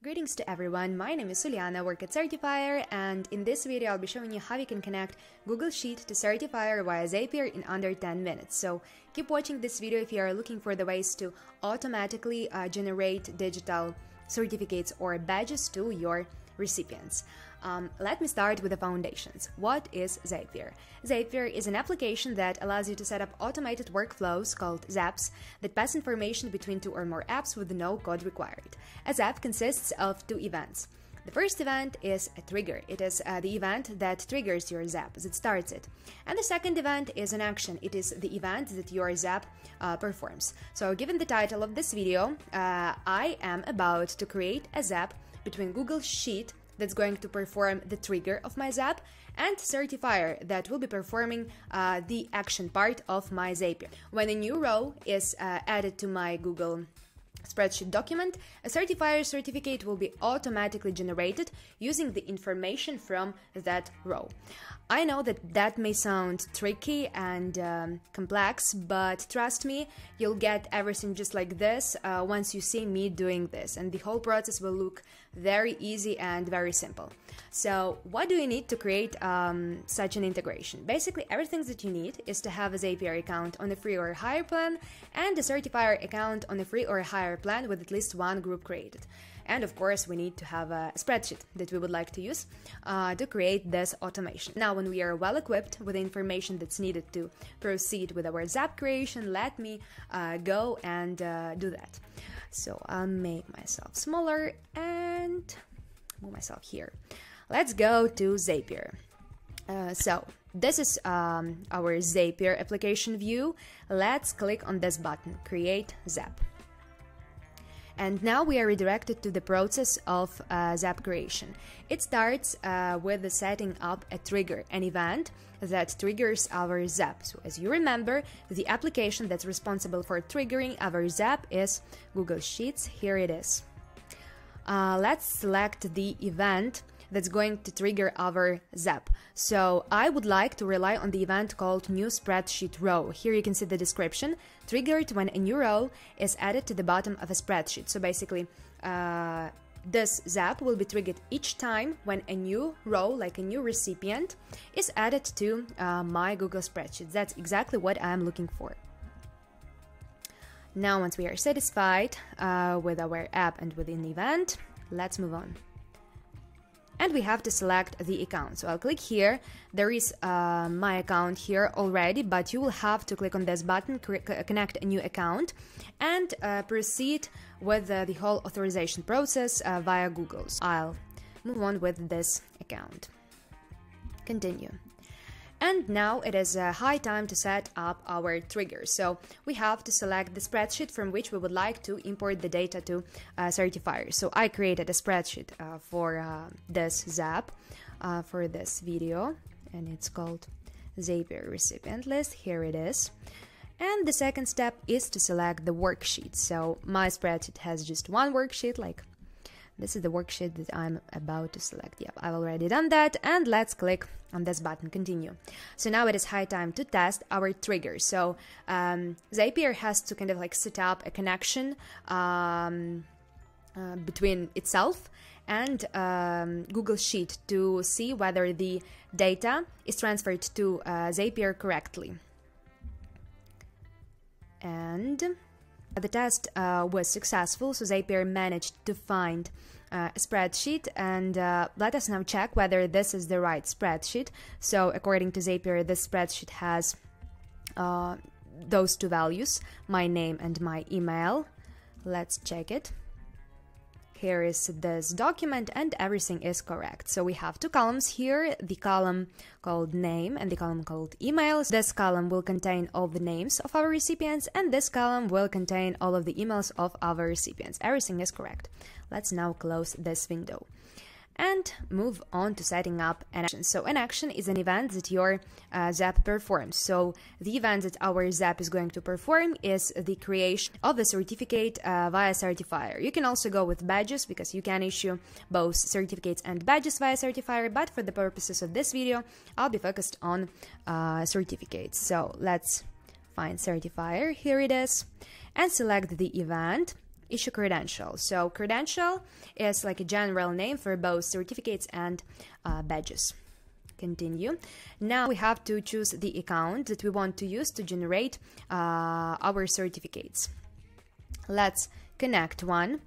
Greetings to everyone, my name is Uliana, work at Certifier, and in this video I'll be showing you how you can connect Google Sheet to Certifier via Zapier in under 10 minutes. So keep watching this video if you are looking for the ways to automatically uh, generate digital certificates or badges to your recipients. Um, let me start with the foundations. What is Zapier? Zapier is an application that allows you to set up automated workflows called Zaps that pass information between two or more apps with no code required. A Zap consists of two events. The first event is a trigger. It is uh, the event that triggers your Zap it starts it. And the second event is an action. It is the event that your Zap uh, performs. So, given the title of this video, uh, I am about to create a Zap between Google Sheet that's going to perform the trigger of my Zap, and Certifier that will be performing uh, the action part of my Zapier. When a new row is uh, added to my Google spreadsheet document, a certifier certificate will be automatically generated using the information from that row. I know that that may sound tricky and um, complex, but trust me, you'll get everything just like this uh, once you see me doing this, and the whole process will look very easy and very simple. So, what do you need to create um, such an integration? Basically, everything that you need is to have a Zapier account on a free or higher plan and a certifier account on a free or higher plan with at least one group created. And of course, we need to have a spreadsheet that we would like to use uh, to create this automation. Now, when we are well equipped with the information that's needed to proceed with our Zap creation, let me uh, go and uh, do that. So I'll make myself smaller and move myself here. Let's go to Zapier. Uh, so this is um, our Zapier application view. Let's click on this button, Create Zap. And now we are redirected to the process of uh, Zap creation. It starts uh, with the setting up a trigger, an event that triggers our Zap. So as you remember, the application that's responsible for triggering our Zap is Google Sheets. Here it is. Uh, let's select the event that's going to trigger our Zap. So I would like to rely on the event called new spreadsheet row. Here you can see the description, triggered when a new row is added to the bottom of a spreadsheet. So basically, uh, this zap will be triggered each time when a new row, like a new recipient, is added to uh, my Google spreadsheet. That's exactly what I'm looking for. Now, once we are satisfied uh, with our app and within the event, let's move on and we have to select the account. So I'll click here. There is uh, my account here already, but you will have to click on this button, connect a new account, and uh, proceed with uh, the whole authorization process uh, via Google. So I'll move on with this account. Continue. And now it is a high time to set up our trigger. So we have to select the spreadsheet from which we would like to import the data to uh, Certifier. So I created a spreadsheet uh, for uh, this Zap uh, for this video, and it's called Zapier recipient list. Here it is. And the second step is to select the worksheet. So my spreadsheet has just one worksheet, like this is the worksheet that I'm about to select. Yep, I've already done that. And let's click on this button, continue. So now it is high time to test our trigger. So um, Zapier has to kind of like set up a connection um, uh, between itself and um, Google Sheet to see whether the data is transferred to uh, Zapier correctly. And the test uh, was successful, so Zapier managed to find uh, a spreadsheet and uh, let us now check whether this is the right spreadsheet. So according to Zapier, this spreadsheet has uh, those two values, my name and my email. Let's check it here is this document and everything is correct. So we have two columns here, the column called name and the column called emails. This column will contain all the names of our recipients and this column will contain all of the emails of our recipients. Everything is correct. Let's now close this window and move on to setting up an action. So an action is an event that your uh, Zap performs. So the event that our Zap is going to perform is the creation of a certificate uh, via Certifier. You can also go with badges because you can issue both certificates and badges via Certifier, but for the purposes of this video, I'll be focused on uh, certificates. So let's find Certifier, here it is, and select the event issue credential. So credential is like a general name for both certificates and uh, badges. Continue. Now we have to choose the account that we want to use to generate uh, our certificates. Let's connect one.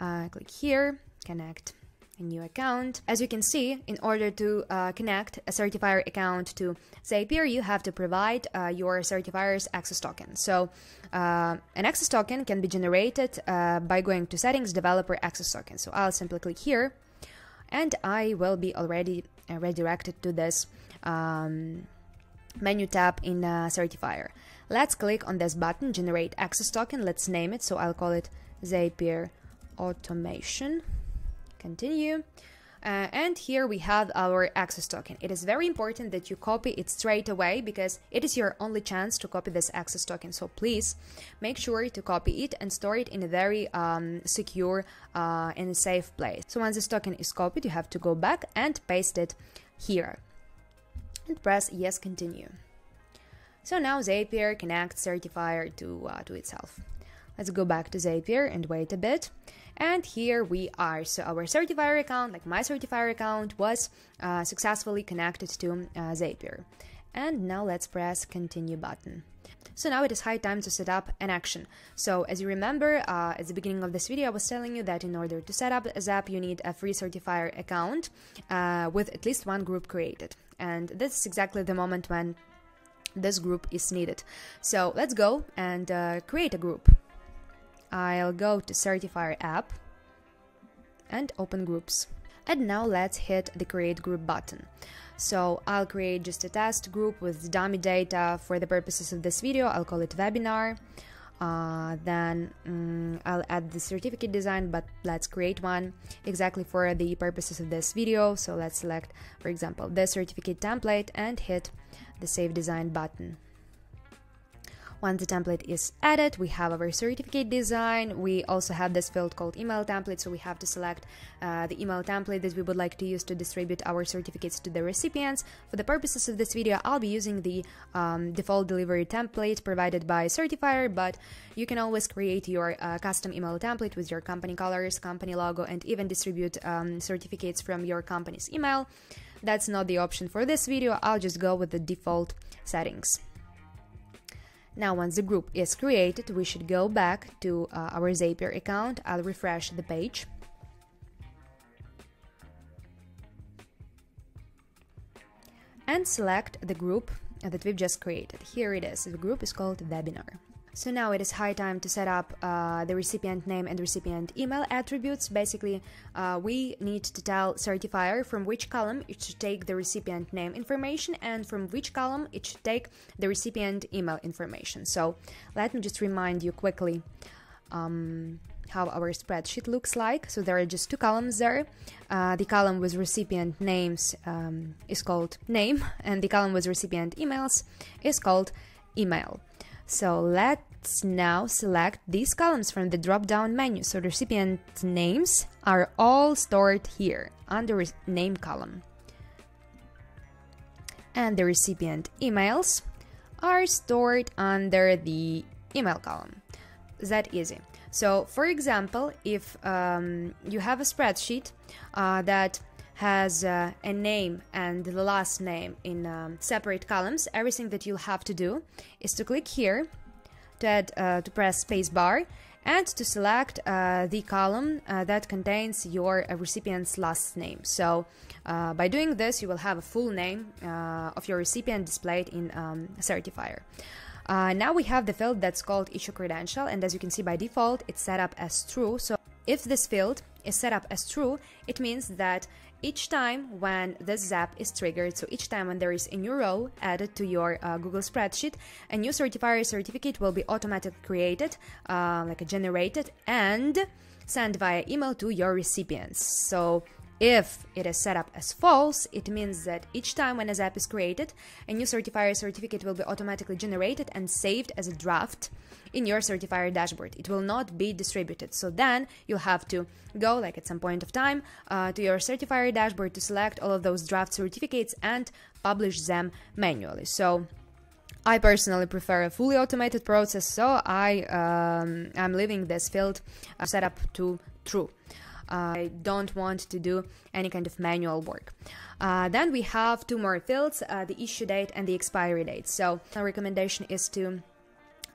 Uh, click here, connect a new account. As you can see, in order to uh, connect a certifier account to Zapier, you have to provide uh, your certifier's access token. So uh, an access token can be generated uh, by going to settings, developer access token. So I'll simply click here and I will be already uh, redirected to this um, menu tab in certifier. Let's click on this button, generate access token. Let's name it. So I'll call it Zapier automation continue. Uh, and here we have our access token. It is very important that you copy it straight away because it is your only chance to copy this access token. So please make sure to copy it and store it in a very um, secure uh, and safe place. So once this token is copied, you have to go back and paste it here and press yes continue. So now Zapier connects certifier to, uh, to itself. Let's go back to Zapier and wait a bit. And here we are. So our certifier account, like my certifier account, was uh, successfully connected to uh, Zapier. And now let's press continue button. So now it is high time to set up an action. So as you remember, uh, at the beginning of this video, I was telling you that in order to set up a Zap, you need a free certifier account uh, with at least one group created. And this is exactly the moment when this group is needed. So let's go and uh, create a group. I'll go to Certifier app and open groups. And now let's hit the create group button. So I'll create just a test group with dummy data for the purposes of this video. I'll call it webinar. Uh, then um, I'll add the certificate design, but let's create one exactly for the purposes of this video. So let's select, for example, the certificate template and hit the save design button. Once the template is added, we have our certificate design. We also have this field called email template, so we have to select uh, the email template that we would like to use to distribute our certificates to the recipients. For the purposes of this video, I'll be using the um, default delivery template provided by Certifier, but you can always create your uh, custom email template with your company colors, company logo, and even distribute um, certificates from your company's email. That's not the option for this video, I'll just go with the default settings. Now once the group is created, we should go back to uh, our Zapier account. I'll refresh the page. And select the group that we've just created. Here it is. The group is called Webinar. So now it is high time to set up uh, the recipient name and recipient email attributes. Basically, uh, we need to tell certifier from which column it should take the recipient name information and from which column it should take the recipient email information. So let me just remind you quickly um, how our spreadsheet looks like. So there are just two columns there. Uh, the column with recipient names um, is called name, and the column with recipient emails is called email. So let's now select these columns from the drop-down menu. So recipient names are all stored here under name column. And the recipient emails are stored under the email column. That easy. So for example, if um, you have a spreadsheet uh, that has uh, a name and the last name in um, separate columns, everything that you'll have to do is to click here, to add uh, to press spacebar, and to select uh, the column uh, that contains your uh, recipient's last name. So uh, by doing this, you will have a full name of your recipient displayed in um, Certifier. now we have the field that's called issue credential, and as you can see by default, it's set up as true. So if this field is set up as true, it means that each time when this zap is triggered, so each time when there is a new row added to your uh, Google spreadsheet, a new certifier certificate will be automatically created, uh, like generated, and sent via email to your recipients. So if it is set up as false, it means that each time when a zap is created, a new certifier certificate will be automatically generated and saved as a draft in your certifier dashboard. It will not be distributed. So then you'll have to go, like at some point of time, uh, to your certifier dashboard to select all of those draft certificates and publish them manually. So I personally prefer a fully automated process, so I um, am leaving this field uh, set up to true. I don't want to do any kind of manual work. Uh, then we have two more fields, uh, the issue date and the expiry date. So my recommendation is to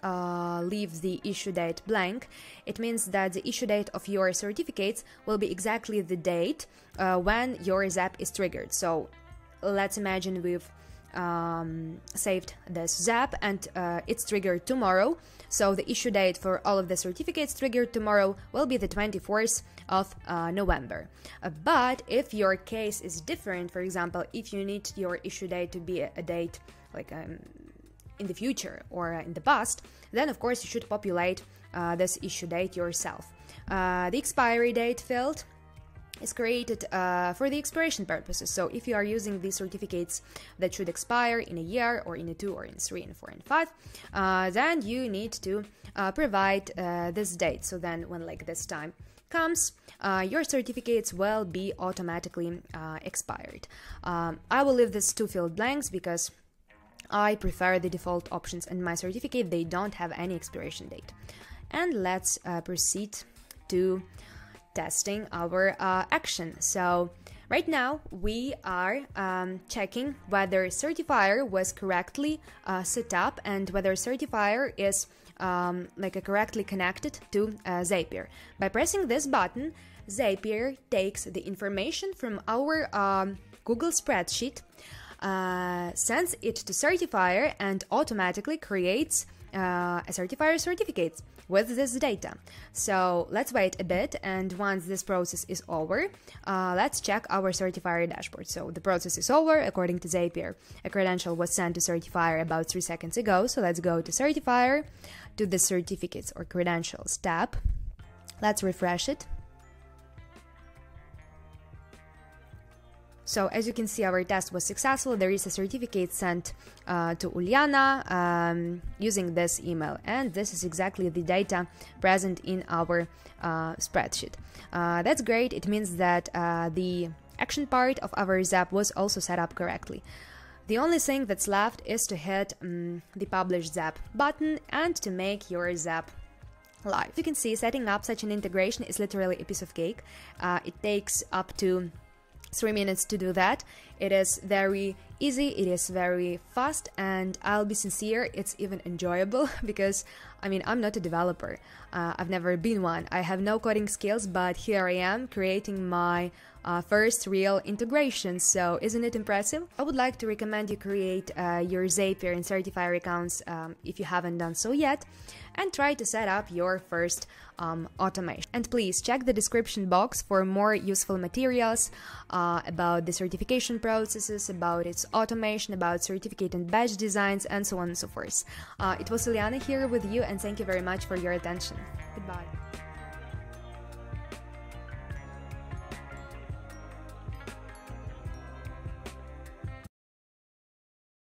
uh, leave the issue date blank. It means that the issue date of your certificates will be exactly the date uh, when your ZAP is triggered. So let's imagine we've um, saved this ZAP and uh, it's triggered tomorrow. So the issue date for all of the certificates triggered tomorrow will be the 24th of uh, November. Uh, but if your case is different, for example, if you need your issue date to be a, a date like um, in the future or in the past, then of course you should populate uh, this issue date yourself. Uh, the expiry date field is created uh, for the expiration purposes. So if you are using these certificates that should expire in a year or in a two or in three and four and five, uh, then you need to uh, provide uh, this date. So then when like this time comes, uh, your certificates will be automatically uh, expired. Um, I will leave this two field blanks because I prefer the default options and my certificate they don't have any expiration date. And let's proceed to testing our uh, action. So right now we are um, checking whether certifier was correctly uh, set up and whether certifier is um, like a correctly connected to uh, Zapier. By pressing this button, Zapier takes the information from our um, Google spreadsheet, uh, sends it to certifier and automatically creates uh, a certifier certificate with this data. So let's wait a bit and once this process is over, uh, let's check our certifier dashboard. So the process is over according to Zapier. A credential was sent to certifier about 3 seconds ago. So let's go to certifier, to the certificates or credentials tab. Let's refresh it. So as you can see, our test was successful. There is a certificate sent uh, to Uliana um, using this email. And this is exactly the data present in our uh, spreadsheet. Uh, that's great. It means that uh, the action part of our ZAP was also set up correctly. The only thing that's left is to hit um, the Publish ZAP button and to make your ZAP live. You can see setting up such an integration is literally a piece of cake. Uh, it takes up to three minutes to do that. It is very easy, it is very fast, and I'll be sincere, it's even enjoyable because I mean, I'm not a developer. Uh, I've never been one. I have no coding skills, but here I am creating my uh, first real integration. So, isn't it impressive? I would like to recommend you create uh, your Zapier and Certifier accounts um, if you haven't done so yet, and try to set up your first um, automation. And please check the description box for more useful materials uh, about the certification processes, about its automation, about certificate and badge designs, and so on and so forth. Uh, it was Uliana here with you, and thank you very much for your attention. Goodbye.